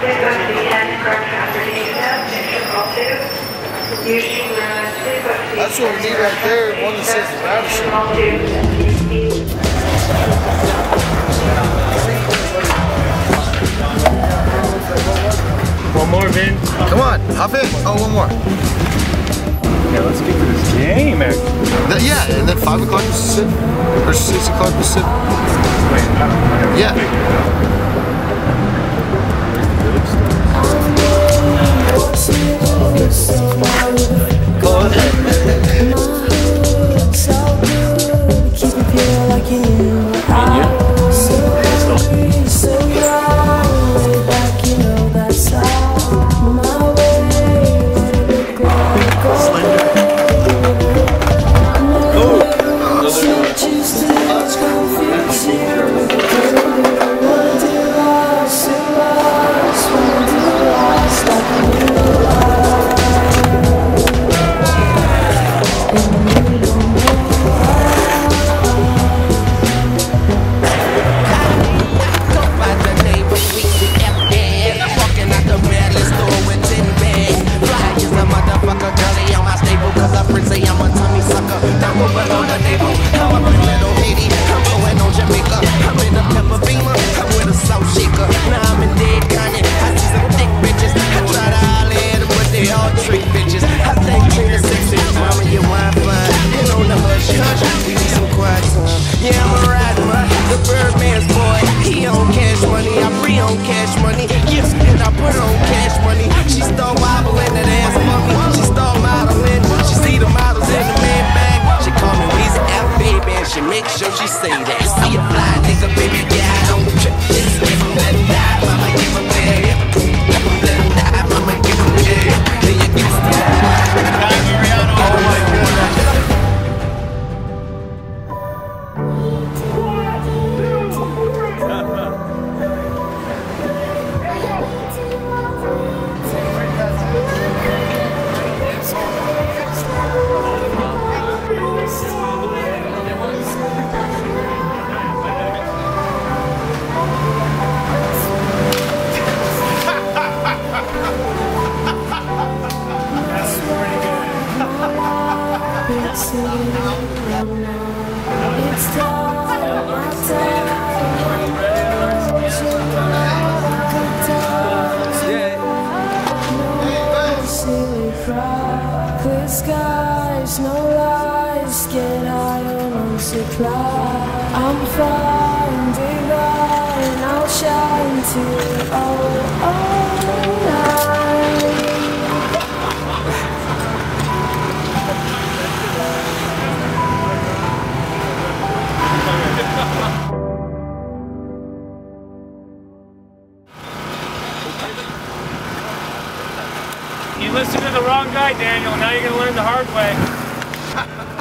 Please go to the end correct transportation desk, enter call two. Eugene, please go to. That's what we need right there, one that says Radisson. One more, Vin. Come on, hop in. Oh, one more. Yeah, let's get to this game, man. Then- yeah, and then 5 o'clock Pacific, or 6 o'clock Pacific. Wait, como valor a tempo, não há problema. She say that. See a fly nigga, baby, yeah, Clear skies, no lies, get higher on supply. I'm fine, divine, I'll shine till all, all listened to the wrong guy, Daniel. Now you're gonna learn the hard way.